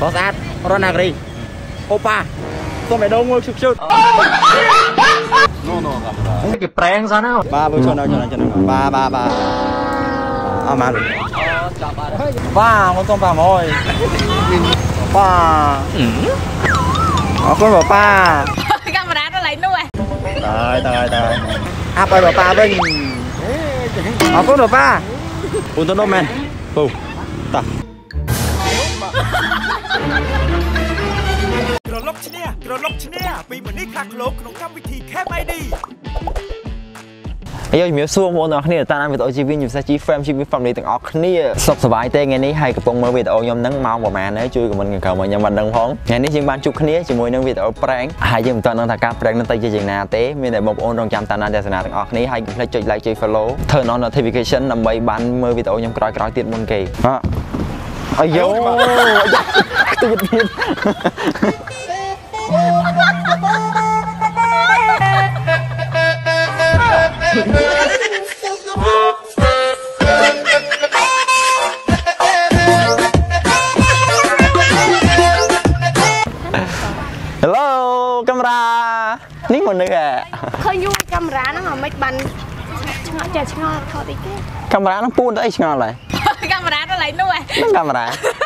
បោះស្អាតរនណាក្រីអូប៉ាសុំឲ្យដងមើលឈឹកឈឹក No, no, cámara. Que prank sana. បាទមើលចូលនៅចូលនៅចូលនៅបាទបាទបាទអស់មកបាទខ្ញុំសុំ500បាទអរគុណប៉ាកាមេរ៉ាទៅឡៃនោះឯងតើតើ ឈ្នះក្រឡុកឈ្នះពីមនីខាក្លោកក្នុងកម្មវិធី Camp ID ហើយជំរាបសួរបងប្អូនទាំងអស់គ្នាតាមវីដេអូជីវីខ្ញុំសាជី Frame ជីវី Family ទាំងអស់គ្នាសុខសប្បាយទេថ្ងៃនេះហើយកំពុងមើលវីដេអូខ្ញុំហ្នឹងម៉ោងប្រហែលហើយជួយ comment ខាងក្រោមឲ្យខ្ញុំបានដឹងផងថ្ងៃនេះយើងបានជួបគ្នាជាមួយនឹងវីដេអូ prank ហើយយើងមិនទាន់ដឹងថាការ prank នឹងទៅជាយ៉ាងណាទេមានតែបងប្អូនរងចាំតាមដានទស្សនាទាំងអស់គ្នាហើយកុំភ្លេចចុច like ចុច follow turn on notification ដើម្បីបានមើលវីដេអូខ្ញុំក្រោយៗទៀតមុនគេអាយ៉ូខ្ទេចទៀត Hello កាមេរ៉ានេះមកនៅហ៎ឃើញយូរកាមេរ៉ាហ្នឹងអាមិនបានឆ្ងល់ចេះឆ្ងល់ថតអីគេកាមេរ៉ាហ្នឹងពូនទៅអីឆ្ងល់ហើយកាមេរ៉ាទៅឡៃនោះឯងហ្នឹងកាមេរ៉ាឡងគេវិញខ្ញុំ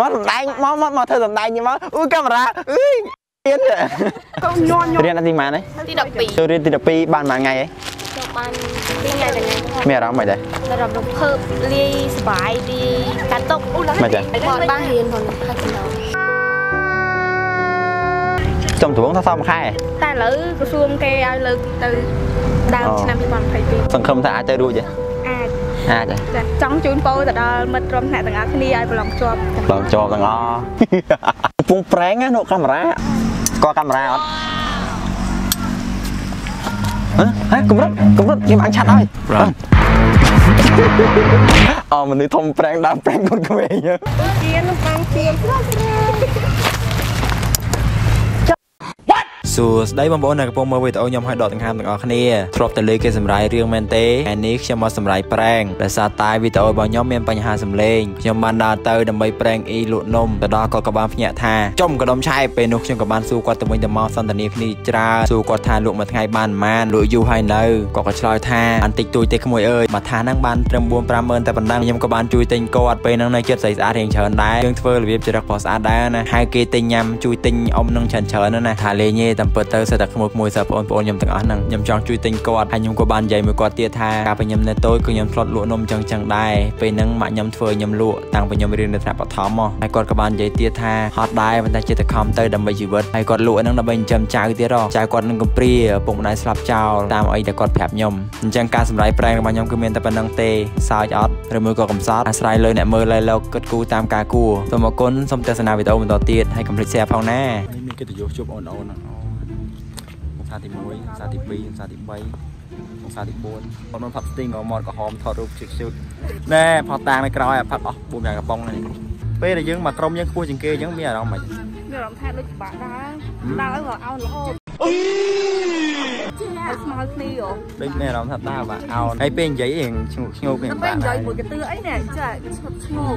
មកសម្ដែងមកមកមកធ្វើសម្ដែងនេះមកអ៊ូកាមេរ៉ាអើយរៀនកូនញ័រញ័ររៀនអត់ទីម៉ានហ៎ទី12ចូលរៀនទី12បានមួយថ្ងៃហ៎ចូលបានពីថ្ងៃទៅថ្ងៃមានអារម្មណ៍មិនដែរដល់រំលងភើបលាយសបាយទីកាត់តុកអូឡើយមិនចាមកបានរៀនផងហើយចំណោចំត្បូងថាសមខែតែឥឡូវក្រសួងគេឲ្យលើកទៅដើមឆ្នាំ2022សង្ឃឹមថាអាចទៅរួចទេ អាចអាចទេចាចង់ជូនពរទៅដល់មិត្តក្រុមថ្នាក់ទាំងអស់គ្នាឲ្យប្រឡងជាប់បងជាប់ទាំងអស់កំពុងប្រេងណានោះកាមេរ៉ាស្គាល់កាមេរ៉ាអត់ហ៎ហ៎កម្រិតកម្រិតខ្ញុំអញឆាត់ហើយ Right. អមនុស្សធំប្រេងដើមប្រេងកូនក្មេងជានោះបានជាស្រស់ស្រស់ សួស្តីបងប្អូនដែលកំពុងមើលវីដេអូខ្ញុំឲ្យដកដង្ហើមទាំងអស់គ្នាធ្លាប់តែលើគេសម្រាយរឿងមែនទេថ្ងៃនេះខ្ញុំមកសម្រាយប្រេងដោយសារតែវីដេអូរបស់ខ្ញុំមានបញ្ហាសំឡេងខ្ញុំបានដើរទៅដើម្បីប្រេងអ៊ីលក់នំទៅដល់គាត់ក៏បានភ្ញាក់ថាចំកដុំឆែកពេលនោះខ្ញុំក៏បានសួរគាត់ទៅវិញទៅមកសន្ទនាគ្នាច្រើនសួរគាត់ថាលក់មួយថ្ងៃបានប៉ុន្មានលក់យូរហើយនៅគាត់ក៏ឆ្លើយថាអានតិចតួចទេក្មួយអើយមកថាហ្នឹងបានត្រឹម4 5ម៉ឺនតែប៉ុណ្ណឹងខ្ញុំក៏បានជួយទិញគាត់ពេលហ្នឹងនៅចិត្តស្អីស្អាតរៀងច្រើនដែរយើងធ្វើរបៀបចរិតខុសស្អាតដែរណាហើយគេទិញញ៉ាំជួយទិញអុំនឹងច្រើនច្រើនណាថាលេងទេតាមពិតទៅសិតតែក្មួយក្មួយសិស្សបងប្អូនខ្ញុំទាំងអស់ហ្នឹងខ្ញុំចង់ជួយទិញគាត់ហើយខ្ញុំក៏បាននិយាយមួយគាត់ទៀតថាកាលពេលខ្ញុំនៅតូចក៏ខ្ញុំធ្លាប់លក់នំចឹងចឹងដែរពេលហ្នឹងម៉ាក់ខ្ញុំធ្វើឲ្យខ្ញុំលក់តាំងពីខ្ញុំរៀននៅថ្នាក់បឋមមកហើយគាត់ក៏បាននិយាយទៀតថាហត់ដែរប៉ុន្តែចិត្តតែខំទៅដើម្បីជីវិតហើយគាត់លក់ហ្នឹងដើម្បីចិញ្ចឹមចៅទៀតហ៎ចៅគាត់នឹងកំព្រាឪពុកម្ដាយស្លាប់ចោលតាមអីដែលគាត់ប្រាប់ខ្ញុំអញ្ចឹងការសម្ដែងប្រែងរបស់ខ្ញុំគឺមានតែប៉ុណ្្នឹងទេសើចអត់ឬមួយក៏កំសត់អាស្រ័យលើអ្នកមើលឡើយលោកគិតគូរតាមការគួរសូមអរគុណសូមទស្សនាវីដេអូបន្តទៀតហើយកុំភ្លេច share ផងណាមានកិត្តិយសជួបអូនអូនហ្នឹងអង្សាទី1អង្សាទី2អង្សាទី3អង្សាទី4បងមកផាត់ស្ទីងក៏មកក្រហមថតរូបជិះជុតណែផាត់តាំងនៅក្រោយផាត់អស់4យ៉ាងកំប៉ុងនេះពេលដែលយើងមកក្រុមយើងខ្ពស់ជាងគេអញ្ចឹងមានអារម្មណ៍មិនមានអារម្មណ៍ថាដូចបាក់ដែរដើរឲ្យអោនរហូតជាស្មើគ្នាហ៎ដូចមានអារម្មណ៍ថាដើរបាក់អោនហើយពេលនិយាយរៀងឈ្ងោកឈ្ងោករៀងទៅបាក់និដែយាយរមួយកន្ទឿអីនេះចាឈប់ឈ្ងោក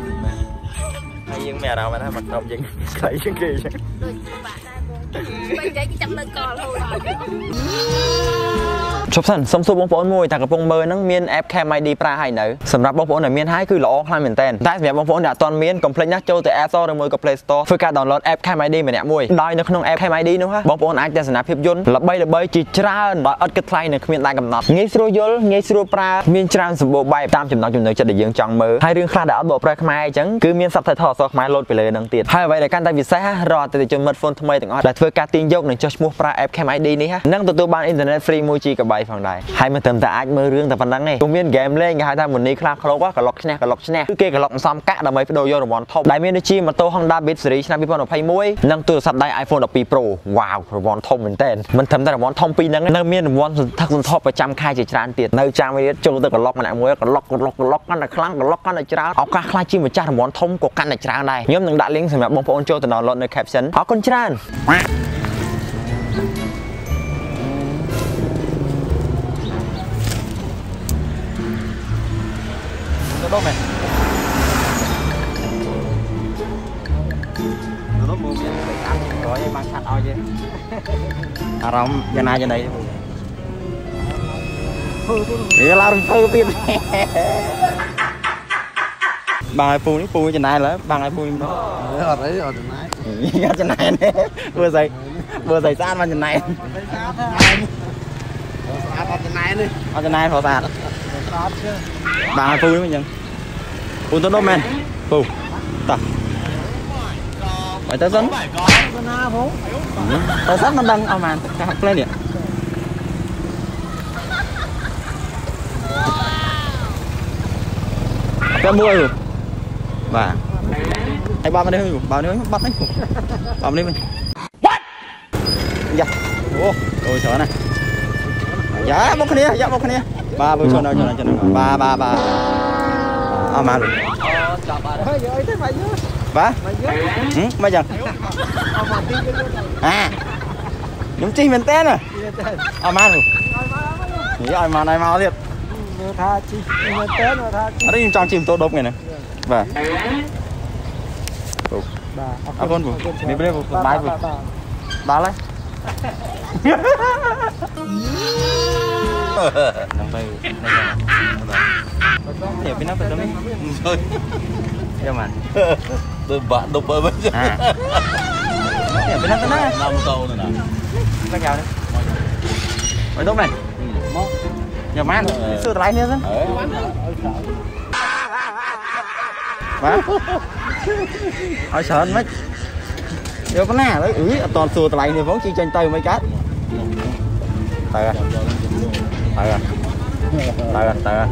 ហើយយើងមានអារម្មណ៍ថាមកក្រុមយើងខ្លីជាងគេអញ្ចឹងដូចបាក់ ដែរបងពេលនិ ជប់សិនសុំសួរបងប្អូនមួយតើកំពុងមើលហ្នឹងមាន app Cam ID ប្រើហើយនៅសម្រាប់បងប្អូនដែលមានហើយគឺល្អខ្លាំងមែនតើតែសម្រាប់បងប្អូនដែលអត់ទាន់មានកុំភ្លេចណាចូលទៅ App Store ឬមួយក៏ Play Store ធ្វើការ download app Cam ID ម្នាក់មួយដោយនៅក្នុង app Cam ID នោះបងប្អូនអាចទស្សនាភាពយន្តល្បីល្បីជាច្រើនដោយឥតគិតថ្លៃនិងគ្មានដែនកំណត់ងាយស្រួលយល់ងាយស្រួលប្រើមានច្រើនសម្បូរបែបតាមចំណង់ចំណូលចិត្តដែលយើងចង់មើលហើយរឿងខ្លះដែលអត់បកប្រែខ្មែរអញ្ចឹងគឺមាន subtitle អក្សរខ្មែរលោតពីលើនឹងទៀតហើយអ្វីដែលកាន់តែពិសេសរកអតិថិជន smartphone ថ្មីទាំងអស់ដែលធ្វើការទាញយកនិងចុះឈ្មោះប្រើ app Cam ID នេះនឹងទទួលបានអ៊ីនធឺណិត free 1 GB ផងដែរហើយមិនត្រឹមតែអាចមើលរឿងតែប៉ុណ្្នឹងទេក៏មាន game លេងគេហៅថាមនីខ្លះក្លុកក្លុកឈ្នះក្លុកឈ្នះគឺគេក្លុកសំកាក់ដើម្បីបដូរយករង្វាន់ធំដែលមានដូចជាម៉ូតូ Honda Beat Series ឆ្នាំ2021និងទូរស័ព្ទដៃ iPhone 12 Pro វ៉ាវរង្វាន់ធំមែនតើមិនត្រឹមតែរង្វាន់ធំពីរហ្នឹងនៅមានរង្វាន់សន្ធឹកសន្ធាប់ប្រចាំខែជាច្រើនទៀតនៅចាំវិរិយចូលទៅក្លុកម្នាក់មួយក្លុកក្លុកក្លុកកាន់តែខ្លាំងក្លុកកាន់តែច្រើនឱកាសខ្លះជាម្ចាស់រង្វាន់ធំក៏កាន់តែច្រើនដែរខ្ញុំនឹងដាក់ link សម្រាប់បងប្អូនចូលទៅ download នៅ caption អរគុណច្រើន ដុំហ៎ដុំមកមានតែអាប់ក្រោយឲ្យបានឆាត់ឲ្យទេអារម្មណ៍យ៉ាងណាយ៉ាងណីហេឡើងធ្វើទៀតបងឲ្យពូនេះពូចំណាយឡើយបងឲ្យពូនេះមកអត់អីអត់ចំណាយអត់ចំណាយទេបើស្អីបើស្អីស្អាតមកចំណាយស្អាតហើយស្អាតអត់ចំណាយនេះអត់ចំណាយព្រោះស្អាតស្អាតជឿបងឲ្យពូនេះមកអញ្ចឹង Bốn tấn đốt men Bù tạ, Vậy tớ dẫn, tớ dẫn nó đăng Ông mà. Cái học lên nè Cái mua rồi. Và Ai bao đây không? Bao đây bắt đấy. Bao đây mình What? Dạ. Ô, tôi sợ này. Dạ, một cái này, dạ một cái này. Ba, vừa cho nó, cho nó, cho nó. Ba, ba, ba. អស់មកអូចាប់អត់ហើយយើអីទេមកយើបាទមកយើមកយ៉ាងអស់មកទីអាខ្ញុំជិះមែនតើអស់មកនេះឲ្យមកឲ្យមកទៀតមើលថាជិះមែនតើថាអរិយខ្ញុំចង់ជិះម៉ូតូដប់ថ្ងៃនេះបាទបាទអរគុណបងនេះព្រះបាយបងដល់ហើយ Sampai Ya pindah apa dong? Sorry. Ya man. Tebak dopa aja. Ya pindah tenang. 6 tahun tenang. Kita kau nih. Mày tốt này. Ừ. Giờ má sửa lại nữa đó. Má. Hỏi sợ anh mấy. យកមកសួរតម្លៃនេះសិន đấy បាទឲ្យច្រើនមិនយកប៉ុណ្ណាឥឡូវអឺអត់តសួរតម្លៃនេះផងជីចេញទៅមិនកើតទៅទៅទៅទៅ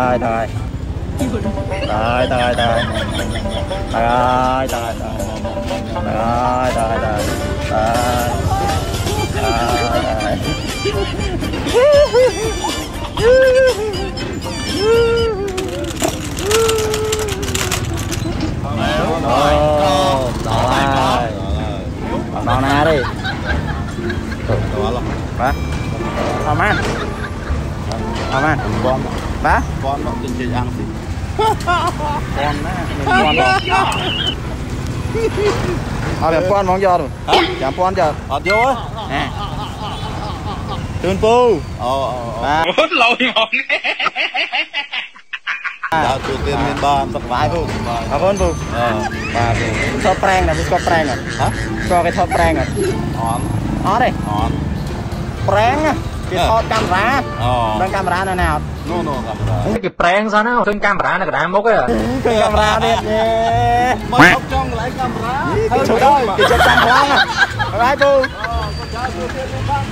ទៅទៅទៅទៅទៅដល់ ប្រហែលប្រហែលបងបាទបងមកទិញចេកអាំងស៊ីបងណាមិនបងអត់ពាន់ហ្មងយកចាំពាន់យកអត់យកទេជូនពូអូអូឡូវហ្មងដល់ទូទាមានបងសុខស្បាយពូអរគុណពូបាទពូថតប្រេងណាវាស្គាល់ប្រេងអត់ហ៎ស្គាល់គេថតប្រេងអត់អត់អត់ទេអត់ប្រេងណា គេថតកាមេរ៉ាអូដឹងកាមេរ៉ានៅណាអត់ណូណូកាមេរ៉ាគេប្រេងសិនឃើញកាមេរ៉ានៅកណ្ដាលមុខទេឃើញកាមេរ៉ាទៀតយេមកអត់ចង់កន្លែងកាមេរ៉ាគេជួយដល់គេជួយកាមេរ៉ាហើយពូអូកូនចៅជួយទៀតបាន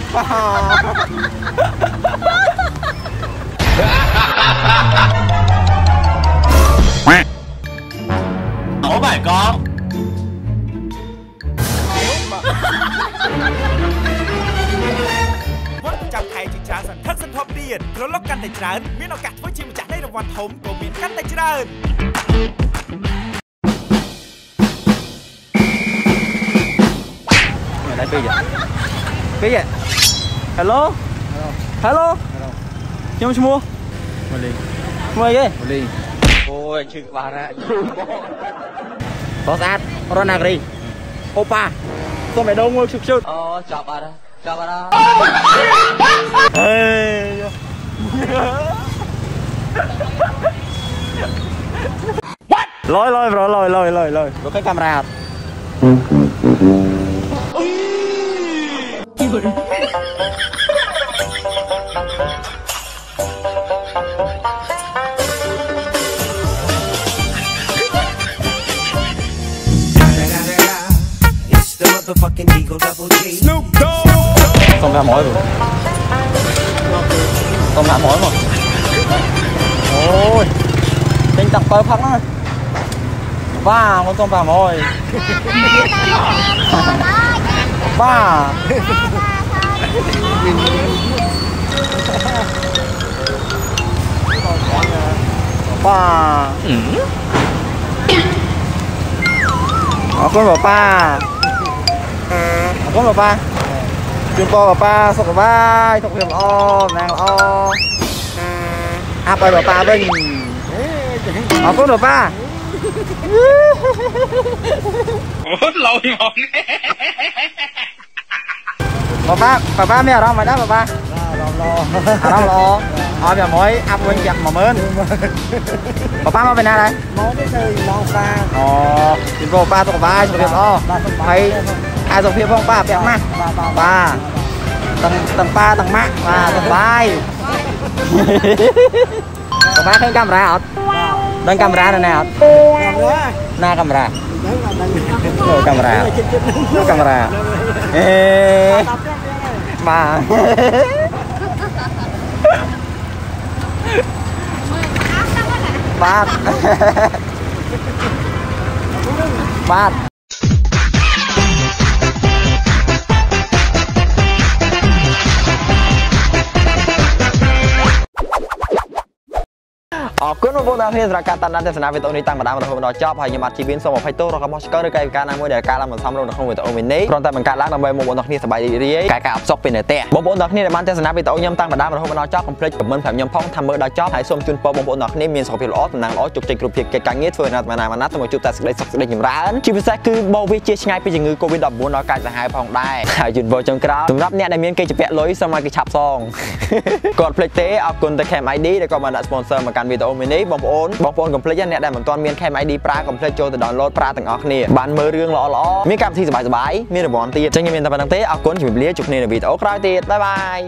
បាទអូ my god ទៀតក្រឡុកកាន់តែច្រើនមានឱកាសធ្វើជាម្ចាស់នៃរង្វាន់ធំក៏មានកាន់តែច្រើន đây bây giờ bây giờ hello hello ខ្ញុំឈ្មោះម៉ាលីឈ្មោះអីគេម៉ាលីអូយឈឺក្បាលណាបោះស្អាតរណាគ្រីអូប៉ាសុំឲ្យដងមួយឈឹកឈឹកអូចាប់អត់ cho bà đó lôi lôi rồi, lôi lôi lôi lôi. Bro cái camera ra mỏi rồi. Còn lại mỏi mà ôi tính tập coi phát nó ba con tôm bà mỏi, ba. Ba. Ờ, con bà ba. Ờ, con bà ba. បាទមកសុំដាក់មួយបាទបាទអរគុណបងប៉ាអរគុណបងប៉ាជូនពរប៉ាប៉ាសុខសប្បាយសុខភាពល្អតំណាងល្អអាប់ឲ្យប៉ាប៉ាវិញអរគុណប៉ាប៉ាឡូយហ្មងប៉ាប៉ាប៉ាប៉ាមានអារម្មណ៍មិនដែរប៉ាប៉ាអារម្មណ៍ល្អអារម្មណ៍ល្អឲ្យវាមួយអាប់វិញយ៉ាង10000ប៉ាប៉ាមកពីណាដែរមកនេះទៅឡងសាអូពីប្រូប៉ាសុខសប្បាយសុខភាពល្អហើយ អាសុខភាពផងប៉ាពាក់ម៉ាស់បាទទាំងទាំងប៉ាទាំងម៉ាក់បាទសុខសប្បាយប៉ាប៉ាឃើញកាមេរ៉ាអត់ដឹងកាមេរ៉ានៅណាអត់ចាំមើលណាកាមេរ៉ាដឹងអត់ដឹងអូកាមេរ៉ាអូកាមេរ៉ាអេបាទបាទបាទ អរគុណបងប្អូនទាំងគ្នាសម្រាប់ការតាមដានទស្សនាវីដេអូនេះតាំងម្ដងរហូតដល់ចប់ហើយខ្ញុំបាទជីវិនសូមអភ័យទោសរកមកស្គាល់ឬកាយវិការណាមួយដែលការឡើងបន្សំរុំនៅក្នុងវីដេអូនេះគ្រាន់តែបង្កើតឡើងដើម្បីបងប្អូនទាំងគ្នាសប្បាយរីករាយកាយការអផ្សុកពីនៅផ្ទះបងប្អូនទាំងគ្នាដែលបានទស្សនាវីដេអូខ្ញុំតាំងម្ដងរហូតដល់ចប់កុំភ្លេចខមមិនប្រាប់ខ្ញុំផងថាមើលដល់ចប់ហើយសូមជូនពរបងប្អូនទាំងគ្នាមានសុខភាពល្អតំណែងល្អជោគជ័យគ្រប់ភាគកិច្ចការងារធ្វើណាត់ណាណាសូមជួបតែសេចក្តីសុខសេចក្តីចម្រើនជាពិសេសគឺបោវាជាឆ្ងាយពីជំងឺ Covid-19 ដល់កាចសាហាវផងដែរហើយជូនពរចុងក្រោយសម្រាប់អ្នកដែលមានកិច្ចពាក់លុយសូមឲ្យគេឆាប់សងគាត់ភ្លេចទេអរគុណទៅ Cam ID ដែលគាត់បានដាក់ sponsor មកកាន់វីដេអូនេះបងប្អូនបងប្អូនកុំភ្លេចអ្នកដែលមិនទាន់មាន Cam ID ប្រើកុំភ្លេចចូលទៅ download ប្រើទាំងអស់គ្នាបានមើលរឿងល្អល្អមានកម្មវិធីសប្បាយៗមានរង្វាន់ទៀតអញ្ចឹងខ្ញុំមានតែប៉ុណ្្នឹងទេអរគុណជំរាបលាជួបគ្នានៅវីដេអូក្រោយទៀតបាយបាយ